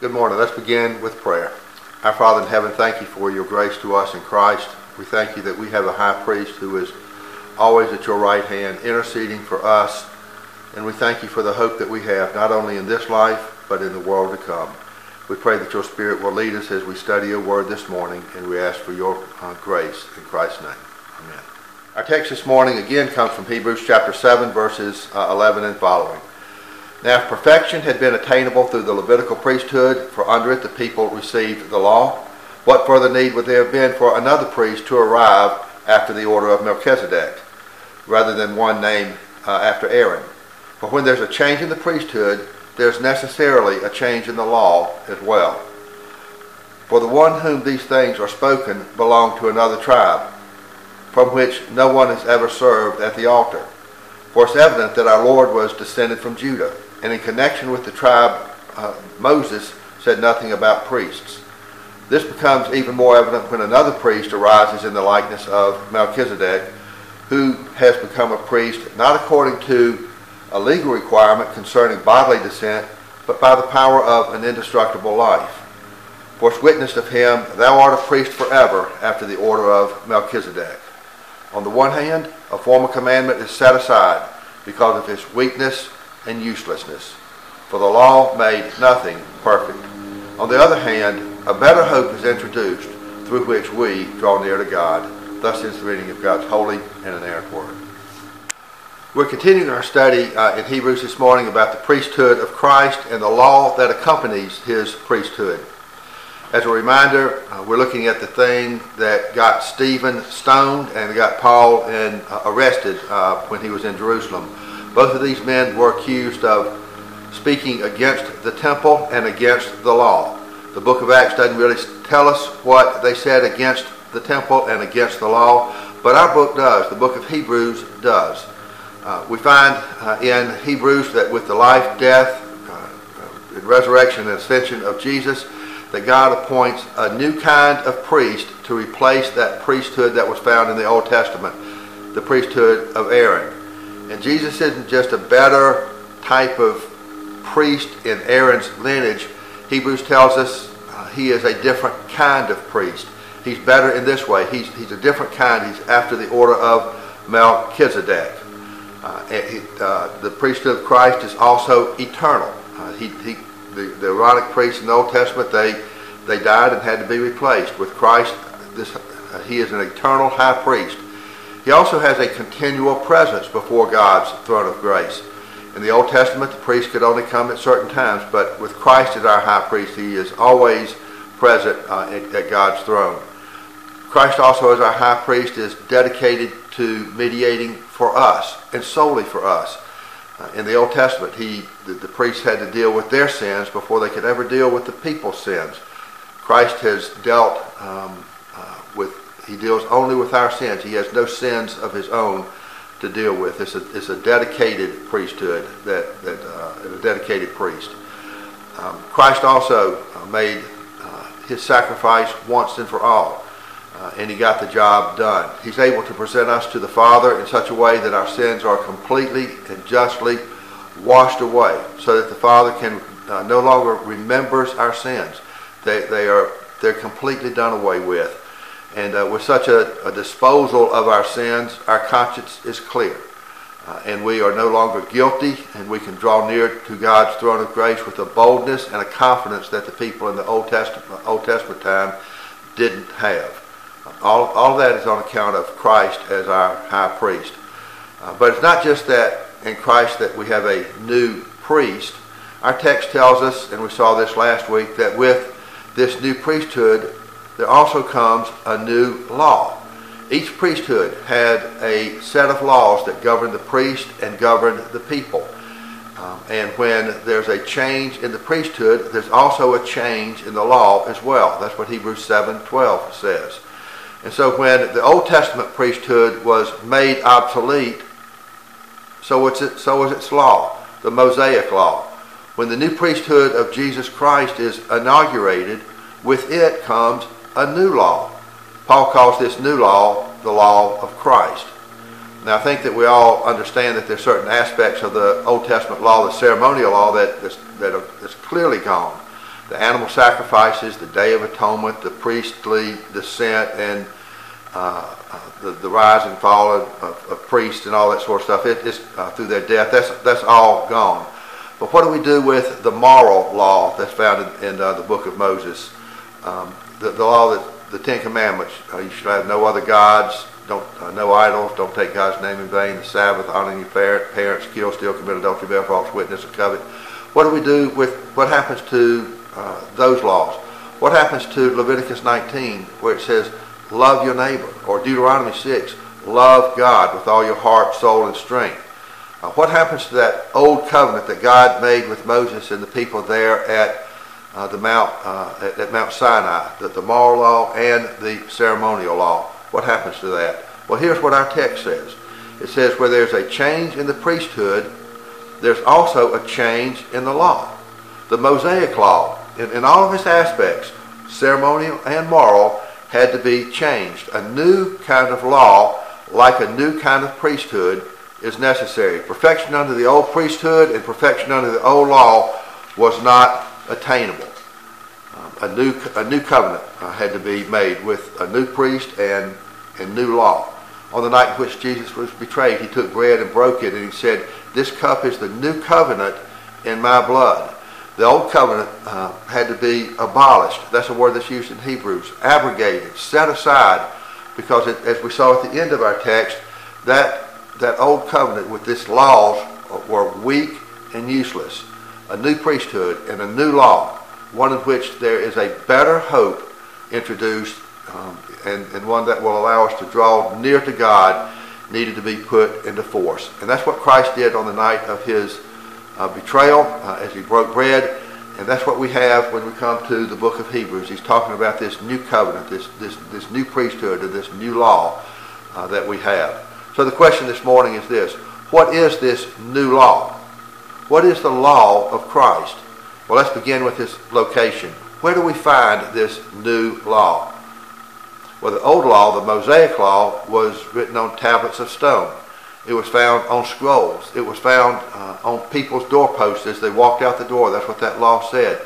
Good morning. Let's begin with prayer. Our Father in heaven, thank you for your grace to us in Christ. We thank you that we have a high priest who is always at your right hand, interceding for us. And we thank you for the hope that we have, not only in this life, but in the world to come. We pray that your Spirit will lead us as we study your word this morning, and we ask for your uh, grace in Christ's name. Amen. Our text this morning again comes from Hebrews chapter 7, verses uh, 11 and following. Now, if perfection had been attainable through the Levitical priesthood, for under it the people received the law, what further need would there have been for another priest to arrive after the order of Melchizedek, rather than one named uh, after Aaron? For when there's a change in the priesthood, there's necessarily a change in the law as well. For the one whom these things are spoken belonged to another tribe, from which no one has ever served at the altar. For it's evident that our Lord was descended from Judah and in connection with the tribe, uh, Moses said nothing about priests. This becomes even more evident when another priest arises in the likeness of Melchizedek, who has become a priest not according to a legal requirement concerning bodily descent, but by the power of an indestructible life. For it's witnessed of him, Thou art a priest forever after the order of Melchizedek. On the one hand, a former commandment is set aside because of his weakness and uselessness. For the law made nothing perfect. On the other hand, a better hope is introduced through which we draw near to God. Thus is the reading of God's holy and inerrant word. We're continuing our study uh, in Hebrews this morning about the priesthood of Christ and the law that accompanies his priesthood. As a reminder, uh, we're looking at the thing that got Stephen stoned and got Paul in, uh, arrested uh, when he was in Jerusalem. Both of these men were accused of speaking against the temple and against the law. The book of Acts doesn't really tell us what they said against the temple and against the law, but our book does. The book of Hebrews does. Uh, we find uh, in Hebrews that with the life, death, uh, resurrection, and ascension of Jesus, that God appoints a new kind of priest to replace that priesthood that was found in the Old Testament, the priesthood of Aaron. And Jesus isn't just a better type of priest in Aaron's lineage. Hebrews tells us uh, he is a different kind of priest. He's better in this way. He's, he's a different kind. He's after the order of Melchizedek. Uh, he, uh, the priesthood of Christ is also eternal. Uh, he, he, the, the Aaronic priests in the Old Testament, they, they died and had to be replaced. With Christ, this, uh, he is an eternal high priest he also has a continual presence before God's throne of grace. In the Old Testament, the priest could only come at certain times, but with Christ as our high priest, he is always present uh, at, God's throne. Christ also as our high priest is dedicated to mediating for us and solely for us. Uh, in the Old Testament, he, the, the priests had to deal with their sins before they could ever deal with the people's sins. Christ has dealt um, uh, with he deals only with our sins. He has no sins of his own to deal with. It's a, it's a dedicated priesthood, that, that uh, a dedicated priest. Um, Christ also uh, made uh, his sacrifice once and for all, uh, and he got the job done. He's able to present us to the Father in such a way that our sins are completely and justly washed away, so that the Father can uh, no longer remembers our sins. They, they are they're completely done away with. And uh, with such a, a, disposal of our sins, our conscience is clear. Uh, and we are no longer guilty, and we can draw near to God's throne of grace with a boldness and a confidence that the people in the Old Testament, Old Testament time didn't have. All, all of that is on account of Christ as our high priest. Uh, but it's not just that in Christ that we have a new priest. Our text tells us, and we saw this last week, that with this new priesthood, there also comes a new law. Each priesthood had a set of laws that governed the priest and governed the people. Um, and when there's a change in the priesthood, there's also a change in the law as well. That's what Hebrews 7:12 says. And so when the Old Testament priesthood was made obsolete, so, was its law, the Mosaic law. When the new priesthood of Jesus Christ is inaugurated, with it comes a new law. Paul calls this new law the law of Christ. Now, I think that we all understand that there's certain aspects of the Old Testament law, the ceremonial law, that is, that are, that's clearly gone. the animal sacrifices, the Day of Atonement, the priestly descent, and uh, uh, the, the rise and fall of, of, of, priests and all that sort of stuff. It, it's uh, through their death. That's that's all gone. But what do we do with the moral law that's found in, in uh, the book of Moses? Um, the, the, law that the Ten Commandments. Uh, you should have no other gods. Don't uh, no idols. Don't take God's name in vain. The Sabbath, honoring your parents, kill, steal, commit adultery, bear false witness, covet. What do we do with what happens to uh, those laws. What happens to Leviticus 19 where it says, love your neighbor, or Deuteronomy 6, love God with all your heart, soul, and strength? Uh, what happens to that old covenant that God made with Moses and the people there at uh, the Mount uh, at, at, Mount Sinai, the, the moral law and the ceremonial law? What happens to that? Well, here's what our text says. It says, where there's a change in the priesthood, there's also a change in the law. The Mosaic law in, in all of its aspects, ceremonial and moral, had to be changed. A new kind of law, like a new kind of priesthood, is necessary. Perfection under the old priesthood and perfection under the old law was not attainable. Um, a, new, a new covenant uh, had to be made with a new priest and, and new law. On the night in which Jesus was betrayed, he took bread and broke it, and he said, This cup is the new covenant in my blood. The old covenant uh, had to be abolished. That's a word that's used in Hebrews. Abrogated, set aside, because it, as we saw at the end of our text, that that old covenant with its laws were weak and useless. A new priesthood and a new law, one in which there is a better hope introduced, um, and, and one that will allow us to draw near to God, needed to be put into force. And that's what Christ did on the night of his uh, betrayal uh, as he broke bread. And that's what we have when we come to the book of Hebrews. He's talking about this new covenant, this, this, this new priesthood, and this new law uh, that we have. So the question this morning is this What is this new law? What is the law of Christ? Well, let's begin with this location. Where do we find this new law? Well, the old law, the Mosaic law, was written on tablets of stone. It was found on scrolls. It was found uh, on people's doorposts as they walked out the door. That's what that law said.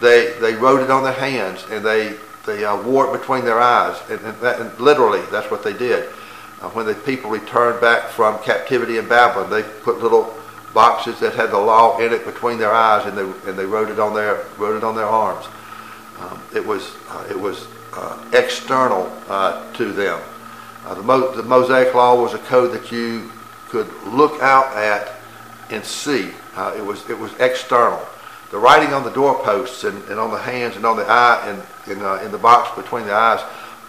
They, they wrote it on their hands and they, they uh, wore it between their eyes. And, and, that, and literally, that's what they did. Uh, when the people returned back from captivity in Babylon, they put little boxes that had the law in it between their eyes and they, and they wrote, it on their, wrote it on their arms. Um, it was, uh, it was uh, external uh, to them. The, Mo- the Mosaic Law was a code that you could look out at and see. Uh, it was it was external. The writing on the doorposts and, and on the hands and on the eye and in, uh, in the box between the eyes,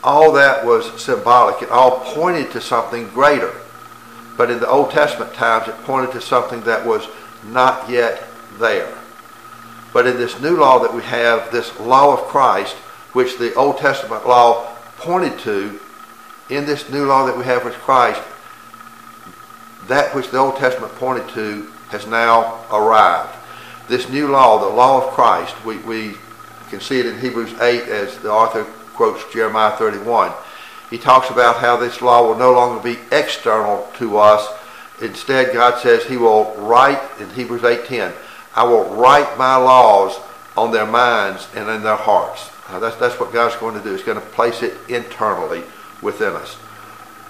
all that was symbolic. It all pointed to something greater. But in the Old Testament times, it pointed to something that was not yet there. But in this new law that we have, this law of Christ, which the Old Testament law pointed to, in this new law that we have with Christ, that which the Old Testament pointed to has now arrived. This new law, the law of Christ, we, we can see it in Hebrews 8 as the author quotes Jeremiah 31. He talks about how this law will no longer be external to us. Instead, God says he will write, in Hebrews 8.10, I will write my laws on their minds and in their hearts. That's, that's what God's going to do. He's going to place it internally within us.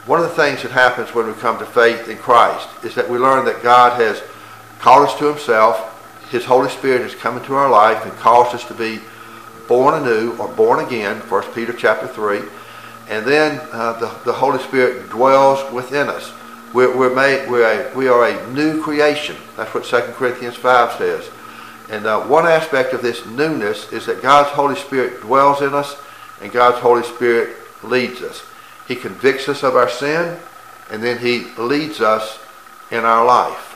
One of the things that happens when we come to faith in Christ is that we learn that God has called us to himself. His Holy Spirit has come into our life and caused us to be born anew or born again, 1 Peter chapter 3. And then uh, the, the Holy Spirit dwells within us. We're, we're made, we're a, we are a new creation. That's what 2 Corinthians 5 says. And uh, one aspect of this newness is that God's Holy Spirit dwells in us and God's Holy Spirit leads us. He convicts us of our sin, and then he leads us in our life.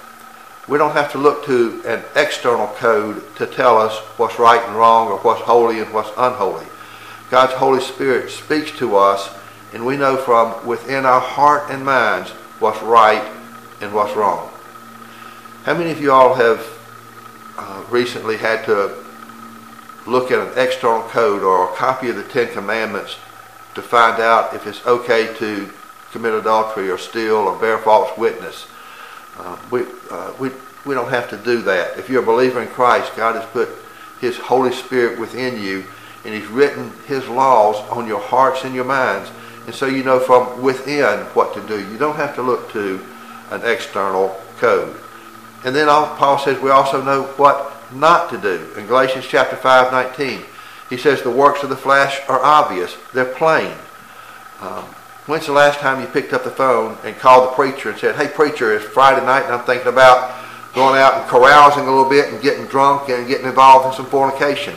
We don't have to look to an external code to tell us what's right and wrong or what's holy and what's unholy. God's Holy Spirit speaks to us, and we know from within our heart and minds what's right and what's wrong. How many of you all have uh, recently had to look at an external code or a copy of the Ten Commandments to find out if it's okay to commit adultery or steal or bear false witness. Uh, we, uh, we, we don't have to do that. If you're a believer in Christ, God has put his Holy Spirit within you, and he's written his laws on your hearts and your minds. And so you know from within what to do. You don't have to look to an external code. And then Paul says we also know what not to do. In Galatians chapter 5, 19, he says the works of the flesh are obvious. They're plain. Um, when's the last time you picked up the phone and called the preacher and said, hey, preacher, it's Friday night and I'm thinking about going out and carousing a little bit and getting drunk and getting involved in some fornication.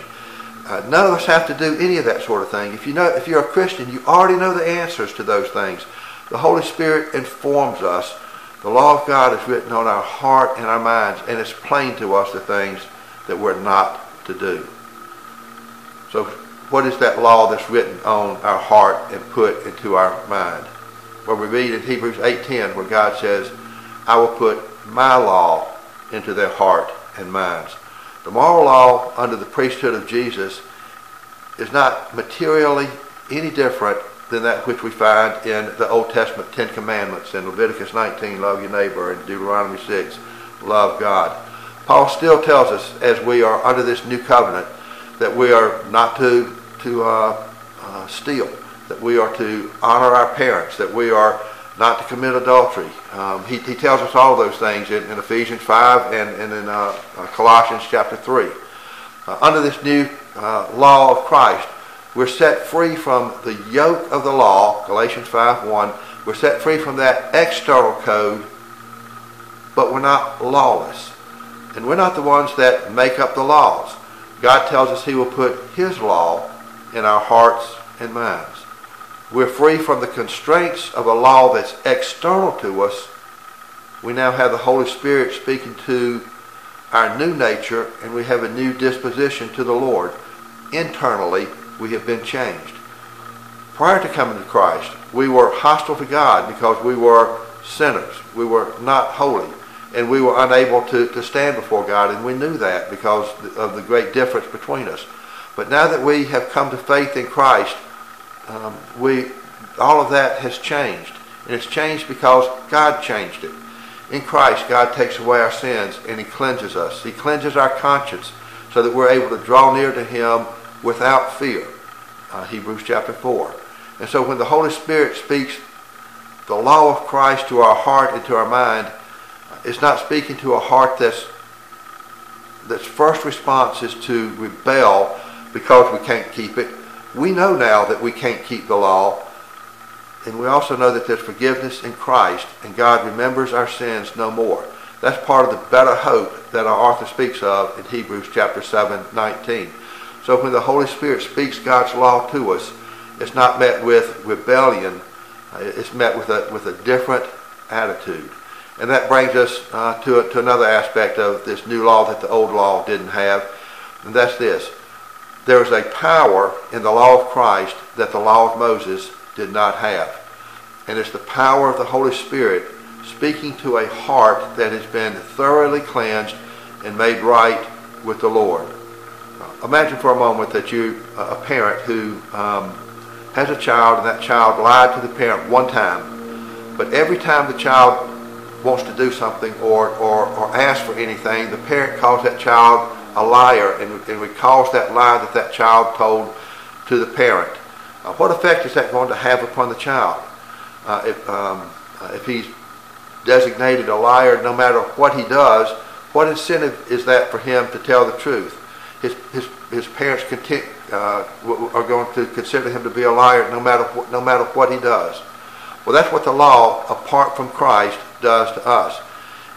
Uh, none of us have to do any of that sort of thing. If you know, if you're a Christian, you already know the answers to those things. The Holy Spirit informs us. The law of God is written on our heart and our minds, and it's plain to us the things that we're not to do. So, what is that law that's written on our heart and put into our mind? Well, we read in Hebrews 8:10 where God says, "I will put my law into their heart and minds. The moral law under the priesthood of Jesus is not materially any different than that which we find in the Old Testament Ten Commandments in Leviticus 19, love your neighbor, and Deuteronomy 6, love God. Paul still tells us as we are under this new covenant that we are not to, to uh, uh, steal, that we are to honor our parents, that we are not to commit adultery. Um, he, he, tells us all those things in, in Ephesians 5 and, and in uh, uh, Colossians chapter 3. Uh, under this new uh, law of Christ, we're set free from the yoke of the law, Galatians 5 1. We're set free from that external code, but we're not lawless. And we're not the ones that make up the laws. God tells us he will put his law in our hearts and minds. We're free from the constraints of a law that's external to us. We now have the Holy Spirit speaking to our new nature and we have a new disposition to the Lord. Internally, we have been changed. Prior to coming to Christ, we were hostile to God because we were sinners. We were not holy. And we were unable to, to stand before God, and we knew that because of the great difference between us. But now that we have come to faith in Christ, um, we, all of that has changed. And it's changed because God changed it. In Christ, God takes away our sins and He cleanses us. He cleanses our conscience so that we're able to draw near to Him without fear. Uh, Hebrews chapter 4. And so when the Holy Spirit speaks the law of Christ to our heart and to our mind, it's not speaking to a heart that's that's first response is to rebel because we can't keep it we know now that we can't keep the law, and we also know that there's forgiveness in Christ, and God remembers our sins no more. That's part of the better hope that our author speaks of in Hebrews chapter 7, 19. So when the Holy Spirit speaks God's law to us, it's not met with rebellion. Uh, it's met with a, with a different attitude. And that brings us uh, to, to another aspect of this new law that the old law didn't have. And that's this. There is a power in the law of Christ that the law of Moses did not have. And it's the power of the Holy Spirit speaking to a heart that has been thoroughly cleansed and made right with the Lord. Imagine for a moment that you, a parent who um, has a child and that child lied to the parent one time, but every time the child wants to do something or, or, or asks for anything, the parent calls that child a liar and, and recalls that lie that that child told to the parent. Uh, what effect is that going to have upon the child? Uh, if, um, uh, if he's designated a liar, no matter what he does, what incentive is that for him to tell the truth? His, his, his parents content, uh, are going to consider him to be a liar no matter, what, no matter what he does. Well, that's what the law, apart from Christ, does to us.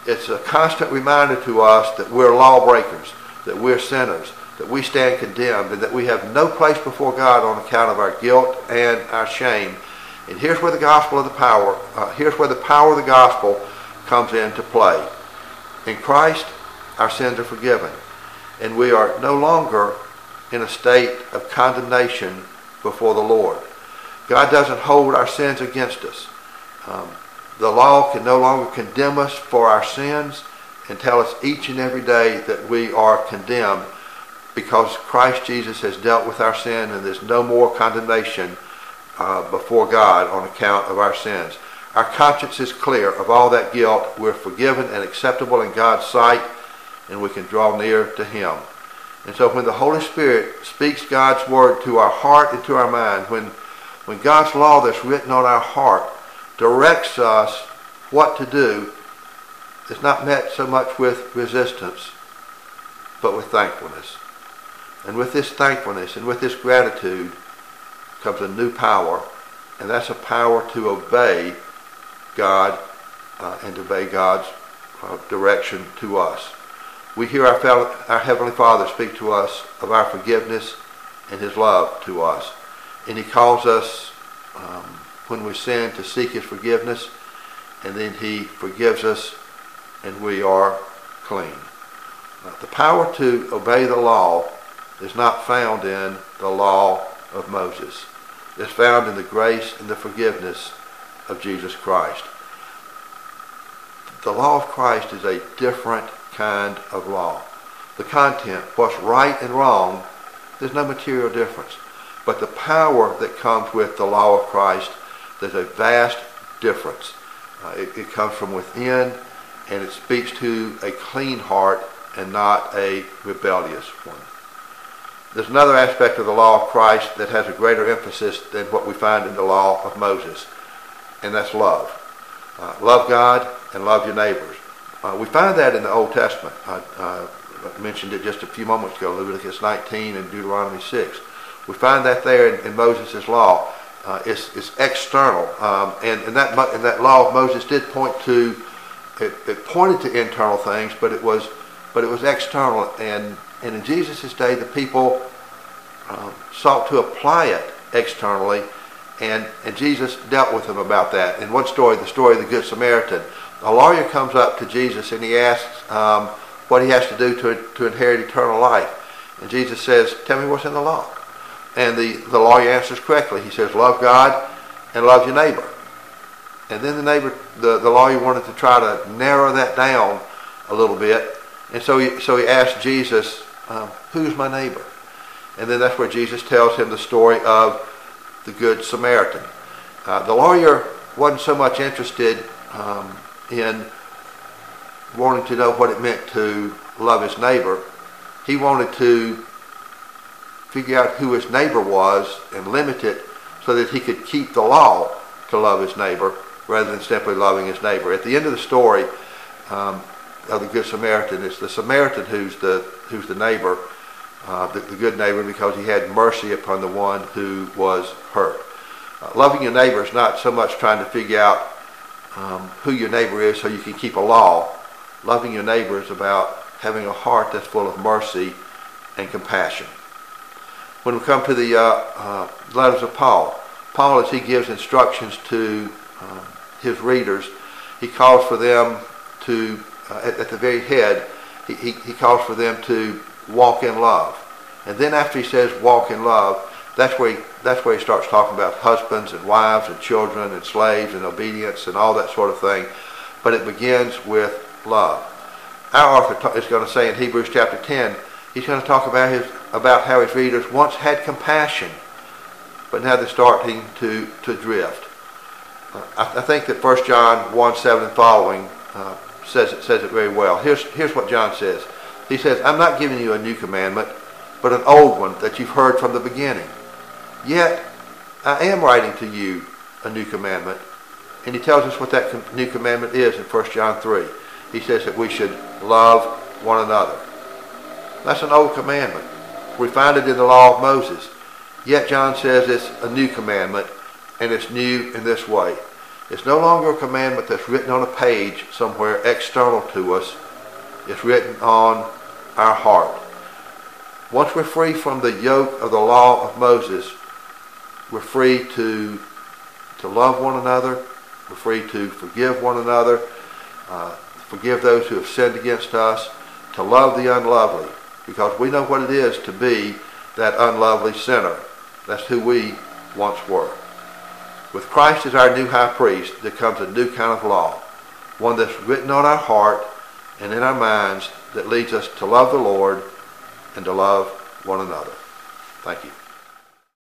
It's a constant reminder to us that we're lawbreakers that we're sinners, that we stand condemned, and that we have no place before God on account of our guilt and our shame. And here's where the gospel of the power, uh, here's where the power of the gospel comes into play. In Christ, our sins are forgiven, and we are no longer in a state of condemnation before the Lord. God doesn't hold our sins against us. Um, the law can no longer condemn us for our sins and tell us each and every day that we are condemned because Christ Jesus has dealt with our sin and there's no more condemnation uh, before God on account of our sins. Our conscience is clear of all that guilt. We're forgiven and acceptable in God's sight and we can draw near to Him. And so when the Holy Spirit speaks God's word to our heart and to our mind, when, when God's law that's written on our heart directs us what to do, it's not met so much with resistance, but with thankfulness. And with this thankfulness and with this gratitude comes a new power, and that's a power to obey God uh, and obey God's uh, direction to us. We hear our, fellow, our Heavenly Father speak to us of our forgiveness and His love to us. And He calls us, um, when we sin, to seek His forgiveness, and then He forgives us, and we are clean. Now, the power to obey the law is not found in the law of Moses. It's found in the grace and the forgiveness of Jesus Christ. The law of Christ is a different kind of law. The content, what's right and wrong, there's no material difference. But the power that comes with the law of Christ, there's a vast difference. Uh, it, it comes from within and it speaks to a clean heart and not a rebellious one. There's another aspect of the law of Christ that has a greater emphasis than what we find in the law of Moses, and that's love. Uh, love God and love your neighbors. Uh, we find that in the Old Testament. I, uh, mentioned it just a few moments ago, Leviticus 19 and Deuteronomy 6. We find that there in, in Moses' law. Uh, it's, it's, external, um, and, and, that, and that law of Moses did point to, it, it pointed to internal things, but it was, but it was external, and and in Jesus' day, the people um, sought to apply it externally, and, and Jesus dealt with them about that. In one story, the story of the Good Samaritan, a lawyer comes up to Jesus and he asks um, what he has to do to, to inherit eternal life. And Jesus says, Tell me what's in the law. And the, the lawyer answers correctly. He says, Love God and love your neighbor. And then the neighbor, the, the lawyer wanted to try to narrow that down a little bit. And so he, so he asked Jesus, um, who's my neighbor? And then that's where Jesus tells him the story of the Good Samaritan. Uh, the lawyer wasn't so much interested um, in wanting to know what it meant to love his neighbor. He wanted to figure out who his neighbor was and limit it so that he could keep the law to love his neighbor rather than simply loving his neighbor. At the end of the story, um, of the Good Samaritan. It's the Samaritan who's the who's the neighbor, uh, the, the, good neighbor, because he had mercy upon the one who was hurt. Uh, loving your neighbor is not so much trying to figure out um, who your neighbor is so you can keep a law. Loving your neighbor is about having a heart that's full of mercy and compassion. When we come to the uh, uh letters of Paul, Paul, as he gives instructions to um, his readers, he calls for them to uh, at, at, the very head, he, he, he calls for them to walk in love. And then after he says walk in love, that's where, he, that's where he starts talking about husbands and wives and children and slaves and obedience and all that sort of thing. But it begins with love. Our author is going to say in Hebrews chapter 10, he's going to talk about, his, about how his readers once had compassion, but now they're starting to, to drift. I, I, think that 1 John 1, 7 and following uh, says it, says it very well. Here's, here's what John says. He says, I'm not giving you a new commandment, but an old one that you've heard from the beginning. Yet, I am writing to you a new commandment. And he tells us what that new commandment is in 1 John 3. He says that we should love one another. That's an old commandment. We find it in the law of Moses. Yet John says it's a new commandment, and it's new in this way. It's no longer a commandment that's written on a page somewhere external to us. It's written on our heart. Once we're free from the yoke of the law of Moses, we're free to, to love one another. We're free to forgive one another, uh, forgive those who have sinned against us, to love the unlovely, because we know what it is to be that unlovely sinner. That's who we once were. With Christ as our new high priest, there comes a new kind of law, one that's written on our heart and in our minds that leads us to love the Lord and to love one another. Thank you.